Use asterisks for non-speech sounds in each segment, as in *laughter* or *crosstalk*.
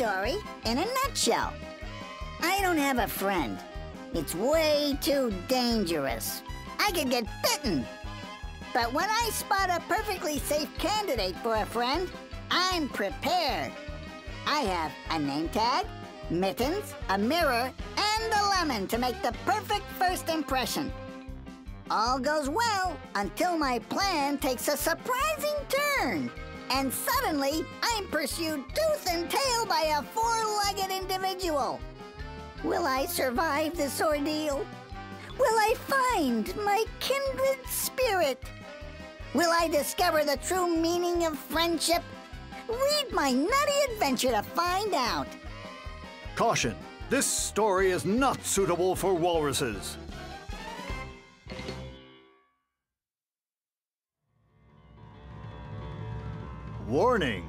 in a nutshell. I don't have a friend. It's way too dangerous. I could get bitten. But when I spot a perfectly safe candidate for a friend, I'm prepared. I have a name tag, mittens, a mirror, and a lemon to make the perfect first impression. All goes well until my plan takes a surprising turn. And suddenly, I'm pursued tooth and tail by a four-legged individual. Will I survive this ordeal? Will I find my kindred spirit? Will I discover the true meaning of friendship? Read my nutty adventure to find out. Caution! This story is not suitable for walruses. Warning!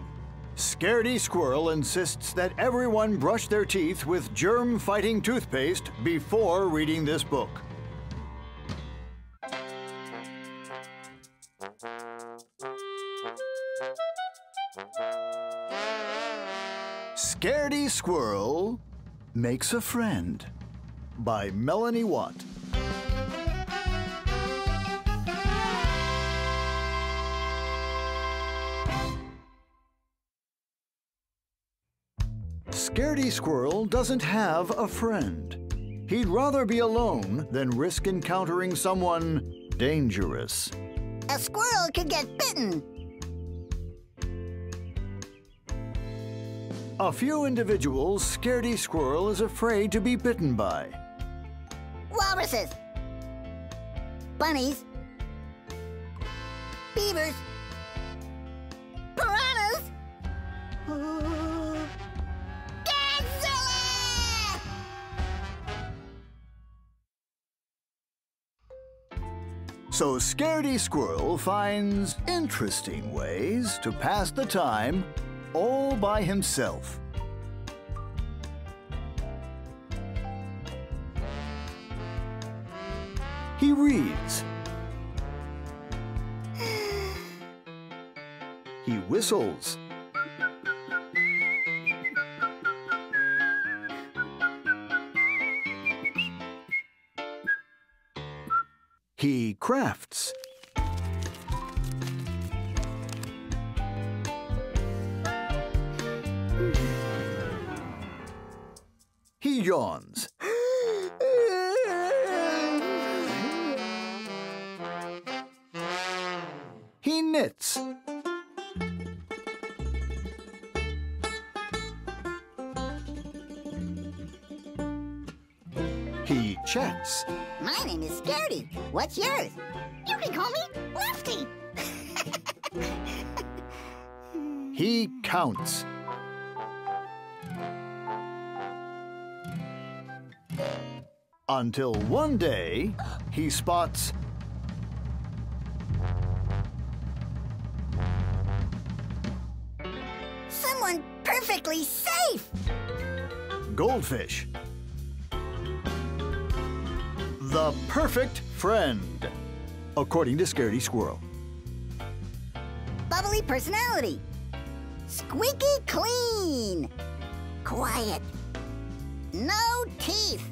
Scaredy Squirrel insists that everyone brush their teeth with germ-fighting toothpaste before reading this book. Scaredy Squirrel Makes a Friend by Melanie Watt. Scaredy Squirrel doesn't have a friend. He'd rather be alone than risk encountering someone dangerous. A squirrel could get bitten. A few individuals Scaredy Squirrel is afraid to be bitten by. Walruses. Bunnies. Beavers. So Scaredy Squirrel finds interesting ways to pass the time all by himself. He reads. he whistles. He crafts. He yawns. He knits. He chats. My name is Scaredy. What's yours? You can call me Lefty. *laughs* He counts. Until one day, he spots Someone perfectly safe. goldfish. The perfect friend, according to Scaredy Squirrel. Bubbly personality. Squeaky clean. Quiet. No teeth.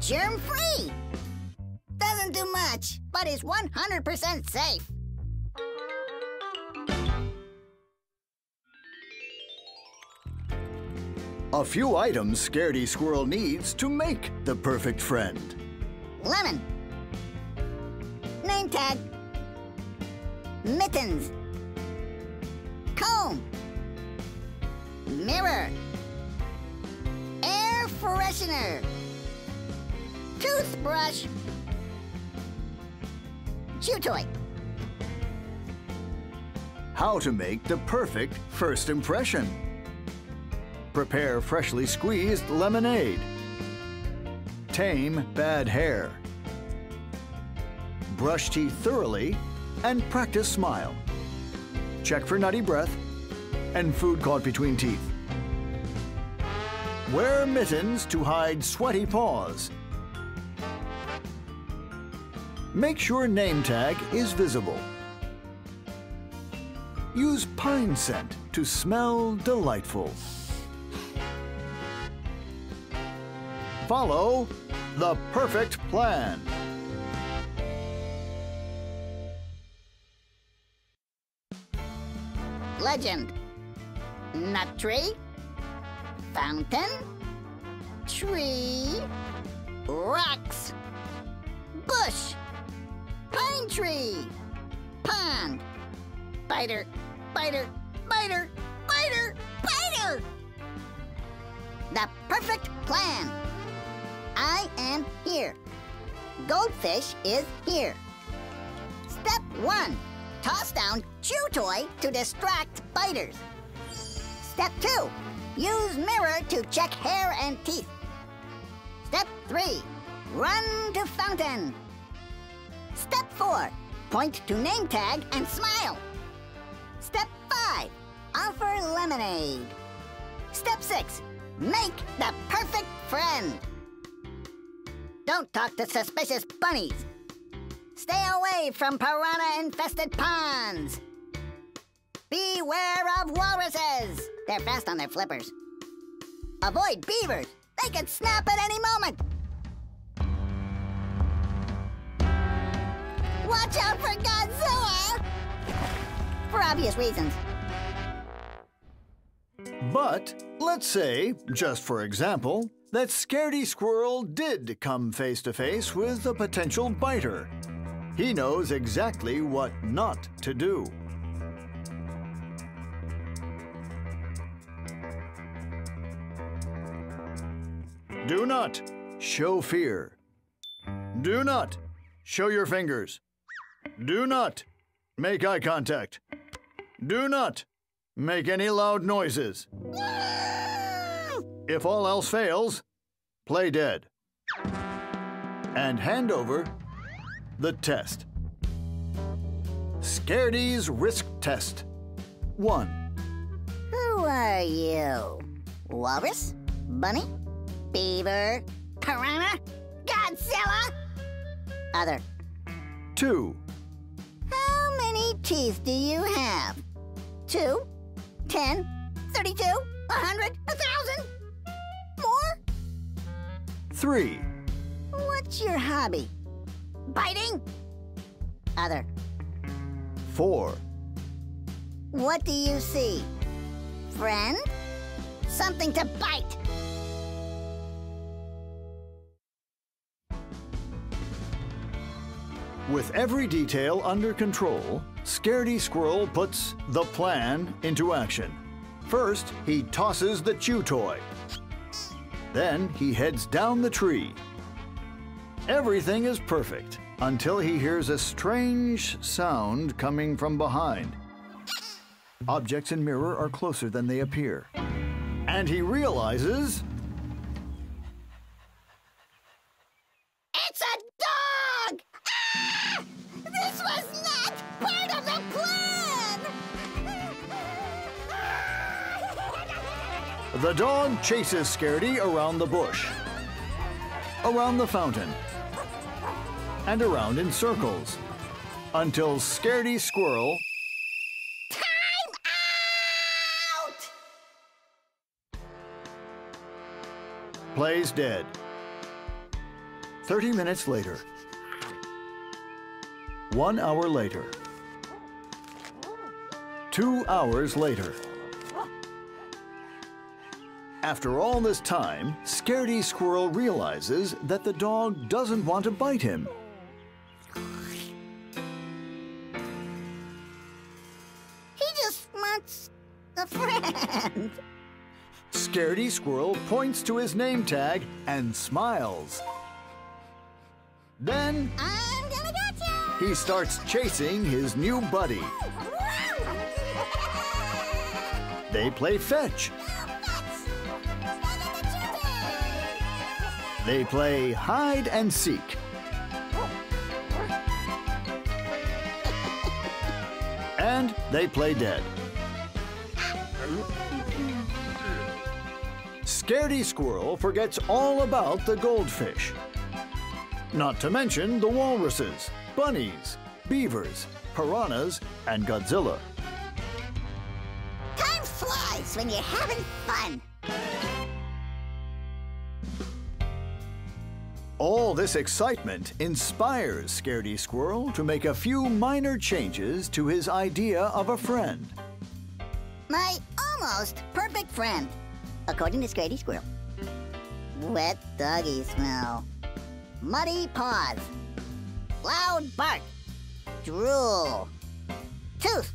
Germ free. Doesn't do much, but is 100% safe. A few items Scaredy Squirrel needs to make the perfect friend. Lemon. Name tag. Mittens. Comb. Mirror. Air freshener. Toothbrush. Chew toy. How to make the perfect first impression. Prepare freshly squeezed lemonade. Tame bad hair. Brush teeth thoroughly and practice smile. Check for nutty breath and food caught between teeth. Wear mittens to hide sweaty paws. Make sure name tag is visible. Use pine scent to smell delightful. Follow the perfect plan. Legend. Nut tree. Fountain. Tree. Rocks. Bush. Pine tree. Pond. Biter. Biter. Biter. Biter. Biter. The perfect plan. I am here. Goldfish is here. Step one. Toss down chew toy to distract biters. Step two. Use mirror to check hair and teeth. Step three. Run to fountain. Step four. Point to name tag and smile. Step five. Offer lemonade. Step six. Make the perfect friend. Don't talk to suspicious bunnies. Stay away from piranha-infested ponds. Beware of walruses. They're fast on their flippers. Avoid beavers. They can snap at any moment. Watch out for Godzilla! For obvious reasons. But let's say, just for example, that Scaredy Squirrel did come face to face with a potential biter. He knows exactly what not to do. Do not show fear. Do not show your fingers. Do not make eye contact. Do not make any loud noises. If all else fails, play dead. And hand over the test. Scaredy's Risk Test 1. Who are you? Walrus? Bunny? Beaver? Piranha? Godzilla? Other. 2. How many teeth do you have? Two? Ten? Thirty-two? A hundred? A thousand? 3. What's your hobby? Biting? Other. 4. What do you see? Friend? Something to bite. With every detail under control, Scaredy Squirrel puts the plan into action. First, he tosses the chew toy. Then he heads down the tree. Everything is perfect until he hears a strange sound coming from behind. Objects in mirror are closer than they appear. And he realizes the dog chases Scaredy around the bush, around the fountain, and around in circles until Scaredy Squirrel Time out! plays dead. 30 minutes later. One hour later. Two hours later. After all this time, Scaredy Squirrel realizes that the dog doesn't want to bite him. He just wants a friend. Scaredy Squirrel points to his name tag and smiles. Then I'm gonna get you! he starts chasing his new buddy. *laughs* They play fetch. They play hide and seek. And they play dead. Scaredy Squirrel forgets all about the goldfish. Not to mention the walruses, bunnies, beavers, piranhas, and Godzilla. Time flies when you're having fun. All this excitement inspires Scaredy Squirrel to make a few minor changes to his idea of a friend. My almost perfect friend, according to Scaredy Squirrel. Wet doggy smell. Muddy paws. Loud bark. Drool. Tooth.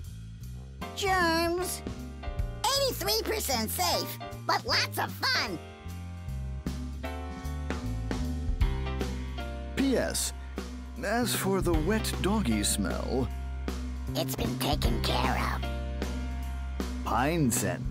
Germs. 83% safe, but lots of fun. P.S. As for the wet doggy smell, It's been taken care of. pine scent.